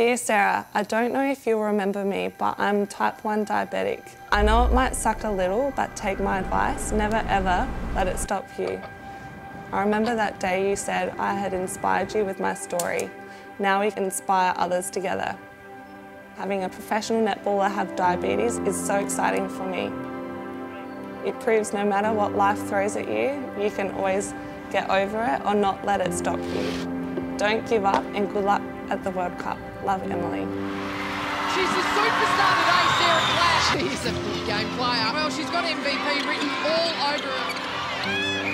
Dear Sarah, I don't know if you'll remember me, but I'm type 1 diabetic. I know it might suck a little, but take my advice, never ever let it stop you. I remember that day you said I had inspired you with my story. Now we can inspire others together. Having a professional netballer have diabetes is so exciting for me. It proves no matter what life throws at you, you can always get over it or not let it stop you. Don't give up and good luck at the World Cup. Love, Emily. She's the superstar today, Sarah Clash. She's a good game player. Well, she's got MVP written all over her.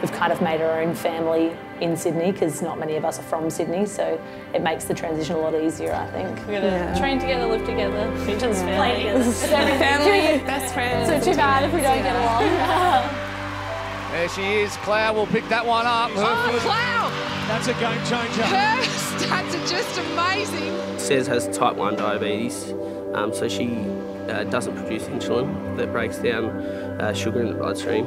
We've kind of made our own family in Sydney because not many of us are from Sydney, so it makes the transition a lot easier, I think. We're gonna Yeah. train together, live together, each other's Yeah. play together. It's. Family, best friends. So too bad if we don't get along. There she is. Klau will pick that one up. Her Oh, first- Klau! That's a game changer. Her stats are just amazing. Says has type 1 diabetes, um, so she uh, doesn't produce insulin that breaks down uh, sugar in the bloodstream.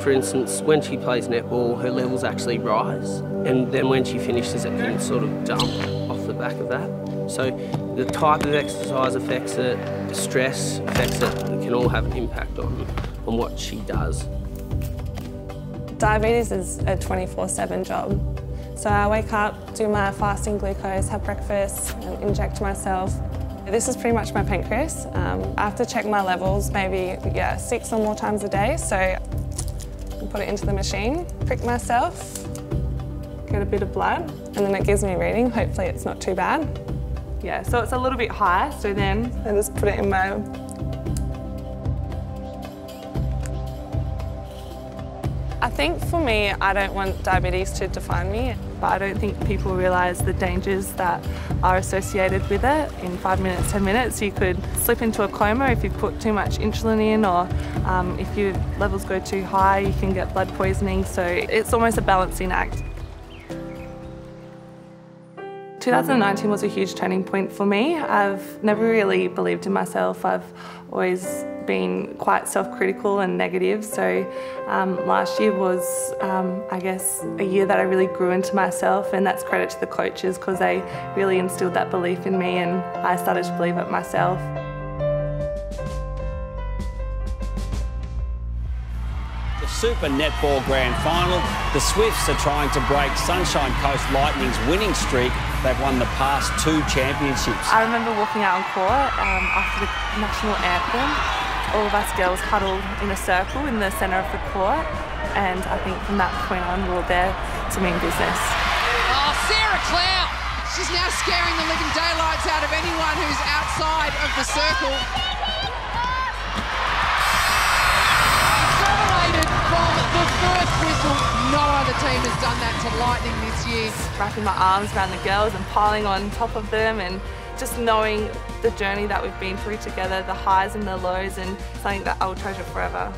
For instance, when she plays netball, her levels actually rise, and then when she finishes, it can sort of dump off the back of that. So the type of exercise affects it, the stress affects it, it can all have an impact on, on what she does. Diabetes is a 24-7 job. So I wake up, do my fasting glucose, have breakfast, and inject myself. This is pretty much my pancreas. Um, I have to check my levels maybe yeah, six or more times a day. So I put it into the machine, prick myself, get a bit of blood, and then it gives me a reading. Hopefully it's not too bad. Yeah, so it's a little bit high, so then I just put it in my I think for me, I don't want diabetes to define me, but I don't think people realise the dangers that are associated with it. In five minutes, 10 minutes, you could slip into a coma if you put too much insulin in, or um, if your levels go too high, you can get blood poisoning. So it's almost a balancing act. 2019 was a huge turning point for me. I've never really believed in myself. I've always been quite self-critical and negative. So um, last year was, um, I guess, a year that I really grew into myself and that's credit to the coaches because they really instilled that belief in me and I started to believe it myself. Super Netball Grand Final. The Swifts are trying to break Sunshine Coast Lightning's winning streak. They've won the past two championships. I remember walking out on court um, after the national anthem. All of us girls huddled in a circle in the centre of the court and I think from that point on we were there to mean business. Oh, Sarah Klau. She's now scaring the living daylights out of anyone who's outside of the circle. That to Lightning this year. wrapping my arms around the girls and piling on top of them and just knowing the journey that we've been through together, the highs and the lows and something that I'll treasure forever.